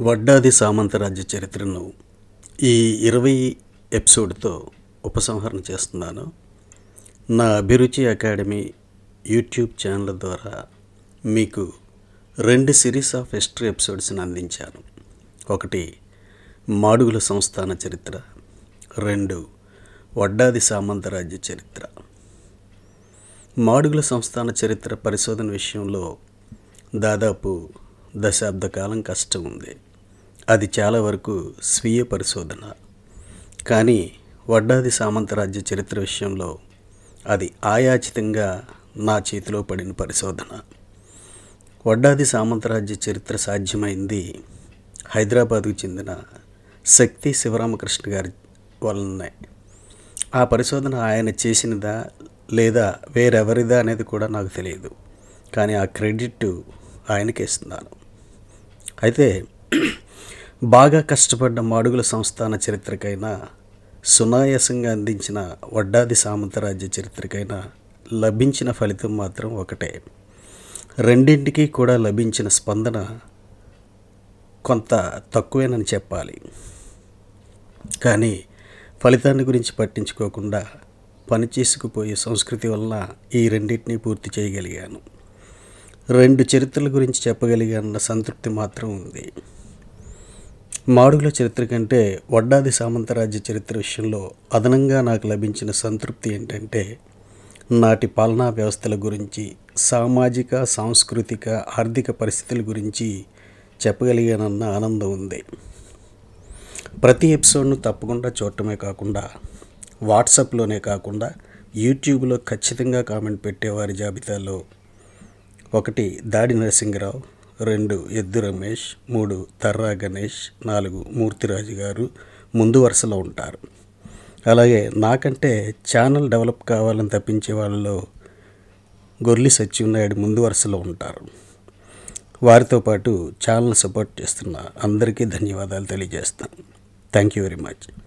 వడ్డాది సామంతరాజ్య చరిత్రను ఈ ఇరవై ఎపిసోడ్తో ఉపసంహరణ చేస్తున్నాను. నా అభిరుచి అకాడమీ యూట్యూబ్ ఛానల్ ద్వారా మీకు రెండు సిరీస్ ఆఫ్ హిస్టరీ ఎపిసోడ్స్ని అందించాను. ఒకటి మాడుగుల సంస్థాన చరిత్ర. రెండు వడ్డాది సామంతరాజ్య చరిత్ర. మాడుగుల సంస్థాన చరిత్ర పరిశోధన విషయంలో దాదాపు దశాబ్ద కాలం కష్టం ఉంది అది చాలా వరకు స్వీయ పరిశోధన. కానీ వడ్డాది సామంతరాజ్య చరిత్ర విషయంలో అది ఆయాచితంగా నా చేతిలో పడిన పరిశోధన. వడ్డాది సామంతరాజ్య చరిత్ర సాధ్యమైంది హైదరాబాద్కు చెందిన శక్తి శివరామకృష్ణ గారి వలనే ఆ పరిశోధన ఆయన చేసినదా లేదా వేరెవరిదా అనేది కూడా నాకు తెలియదు. కానీ ఆ క్రెడిట్ ఆయనకి ఇస్తున్నాను. అయితే బాగా కష్టపడ్డ మాడుగుల సంస్థాన చరిత్రకైనా సునాయాసంగా అందించిన వడ్డాది సామంతరాజ్య చరిత్రకైనా లభించిన ఫలితం మాత్రం ఒకటే. రెండింటికి కూడా లభించిన స్పందన కొంత తక్కువేనని చెప్పాలి. కానీ ఫలితాన్ని గురించి పట్టించుకోకుండా పని చేసుకుపోయే సంస్కృతి వలన ఈ రెండింటినీ పూర్తి చేయగలిగాను. రెండు చరిత్రల గురించి చెప్పగలిగానన్న సంతృప్తి మాత్రం ఉంది. మాడుగుల చరిత్ర కంటే వడ్డాది సామంతరాజ్య చరిత్ర విషయంలో అదనంగా నాకు లభించిన సంతృప్తి ఏంటంటే నాటి పాలనా వ్యవస్థల గురించి సామాజిక సాంస్కృతిక ఆర్థిక పరిస్థితుల గురించి చెప్పగలిగానన్న ఆనందం ఉంది. ప్రతి ఎపిసోడ్ను తప్పకుండా చూడటమే కాకుండా వాట్సాప్లోనే కాకుండా యూట్యూబ్లో ఖచ్చితంగా కామెంట్ పెట్టేవారి జాబితాలో ఒకటి దాడి నరసింహరావు రెండు ఎద్దు రమేష్ మూడు తర్రా గణేష్ నాలుగు మూర్తిరాజు గారు ముందు వరుసలో ఉంటారు. అలాగే నాకంటే ఛానల్ డెవలప్ కావాలని తప్పించే వాళ్ళలో గొర్లి సత్యనాయుడు ముందు వరుసలో ఉంటారు. వారితో పాటు ఛానల్ సపోర్ట్ చేస్తున్న అందరికీ ధన్యవాదాలు తెలియజేస్తాను. Thank you very much.